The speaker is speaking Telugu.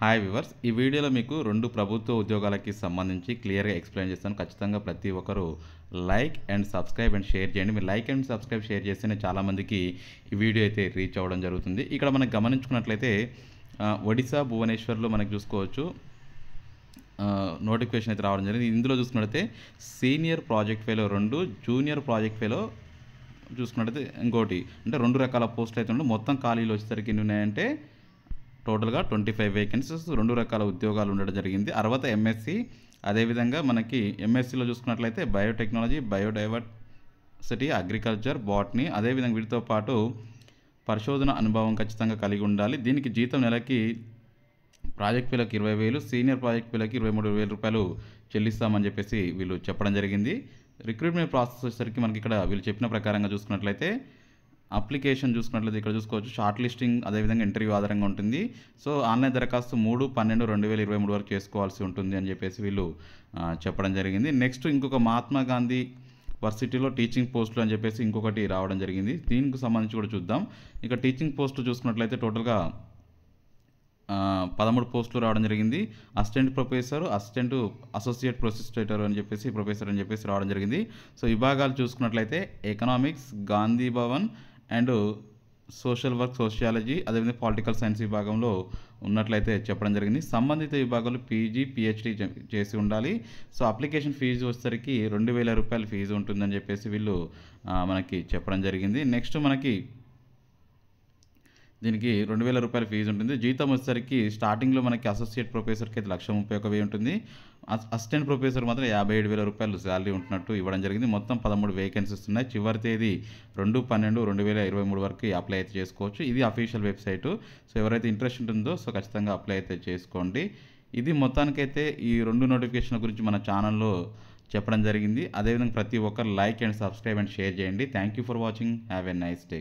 హాయ్ వివర్స్ ఈ వీడియోలో మీకు రెండు ప్రభుత్వ ఉద్యోగాలకి సంబంధించి క్లియర్గా ఎక్స్ప్లెయిన్ చేస్తాను. ఖచ్చితంగా ప్రతి ఒక్కరు like and subscribe and share చేయండి. మీరు లైక్ అండ్ సబ్స్క్రైబ్ షేర్ చేస్తేనే చాలామందికి ఈ వీడియో అయితే రీచ్ అవ్వడం జరుగుతుంది. ఇక్కడ మనం గమనించుకున్నట్లయితే ఒడిశా భువనేశ్వర్లో మనకు చూసుకోవచ్చు. నోటిఫికేషన్ అయితే రావడం జరిగింది. ఇందులో చూసుకున్నట్లయితే సీనియర్ ప్రాజెక్ట్ ఫెలో రెండు జూనియర్ ప్రాజెక్ట్ ఫెలో చూసుకున్నట్లయితే ఇంకోటి. అంటే రెండు రకాల పోస్టులు అయితే ఉన్నాయి. మొత్తం ఖాళీలు వచ్చేసరికి ఎన్ని ఉన్నాయంటే టోటల్గా ట్వంటీ ఫైవ్ వేకెన్సీస్ రెండు రకాల ఉద్యోగాలు ఉండడం జరిగింది. అరవత ఎంఎస్సి అదేవిధంగా మనకి ఎంఎస్సిలో చూసుకున్నట్లయితే బయోటెక్నాలజీ బయోడైవర్సిటీ అగ్రికల్చర్ బాట్నీ అదేవిధంగా వీటితో పాటు పరిశోధన అనుభవం ఖచ్చితంగా కలిగి ఉండాలి. దీనికి జీతం నెలకి ప్రాజెక్ట్ పిల్లకి ఇరవై వేలు సీనియర్ ప్రాజెక్ట్ పిల్లకి ఇరవై మూడు వేల రూపాయలు చెల్లిస్తామని చెప్పేసి వీళ్ళు చెప్పడం జరిగింది. రిక్రూట్మెంట్ ప్రాసెస్ వచ్చేసరికి మనకి ఇక్కడ వీళ్ళు చెప్పిన ప్రకారంగా చూసుకున్నట్లయితే అప్లికేషన్ చూసుకున్నట్లయితే ఇక్కడ చూసుకోవచ్చు. షార్ట్ లిస్టింగ్ అదేవిధంగా ఇంటర్వ్యూ ఆధారంగా ఉంటుంది. సో ఆన్లైన్ దరఖాస్తు మూడు పన్నెండు రెండు వేల ఇరవై మూడు వరకు చేసుకోవాల్సి ఉంటుంది అని చెప్పేసి వీళ్ళు చెప్పడం జరిగింది. నెక్స్ట్ ఇంకొక మహాత్మా గాంధీ వర్సిటీలో టీచింగ్ పోస్టులు అని చెప్పేసి ఇంకొకటి రావడం జరిగింది. దీనికి సంబంధించి కూడా చూద్దాం. ఇక టీచింగ్ పోస్టు చూసుకున్నట్లయితే టోటల్గా పదమూడు పోస్టులు రావడం జరిగింది. అసిస్టెంట్ ప్రొఫెసర్ అసిస్టెంట్ అసోసియేట్ ప్రొసిస్టేటర్ అని చెప్పేసి ప్రొఫెసర్ అని చెప్పేసి రావడం జరిగింది. సో విభాగాలు చూసుకున్నట్లయితే economics Gandhi Bhavan and social work sociology అదేవిధంగా పొలిటికల్ సైన్స్ విభాగంలో ఉన్నట్లయితే చెప్పడం జరిగింది. సంబంధిత విభాగంలో పీజీ పిహెచ్డి చేసి ఉండాలి. సో అప్లికేషన్ ఫీజు వచ్చేసరికి రెండు వేల రూపాయల ఫీజు ఉంటుందని చెప్పేసి వీళ్ళు మనకి చెప్పడం జరిగింది. నెక్స్ట్ మనకి దీనికి రెండు వేల రూపాయల ఫీజు ఉంటుంది. జీతం వచ్చేసరికి స్టార్టింగ్లో మనకి అసోసియేట్ ప్రొఫెసర్కి అయితే లక్ష ముప్పై ఒక వెయ్యి ఉంటుంది. అసిస్టెంట్ ప్రొఫెసర్ మాత్రం యాభై ఏడు వేల రూపాయలు శాలరీ ఉంటున్నట్టు ఇవ్వడం జరిగింది. మొత్తం పదమూడు వేకెన్సీస్ ఉన్నాయి. చివరి తేదీ రెండు పన్నెండు రెండు వేల ఇరవై మూడు వరకు అప్లై అయితే చేసుకోవచ్చు. ఇది అఫీషియల్ వెబ్సైటు సో ఎవరైతే ఇంట్రెస్ట్ ఉంటుందో సో ఖచ్చితంగా అప్లై అయితే చేసుకోండి. ఇది మొత్తానికైతే ఈ రెండు నోటిఫికేషన్ల గురించి మన ఛానల్లో చెప్పడం జరిగింది. అదేవిధంగా ప్రతి ఒక్కరు like and subscribe and share చేయండి. Thank you for watching have a nice day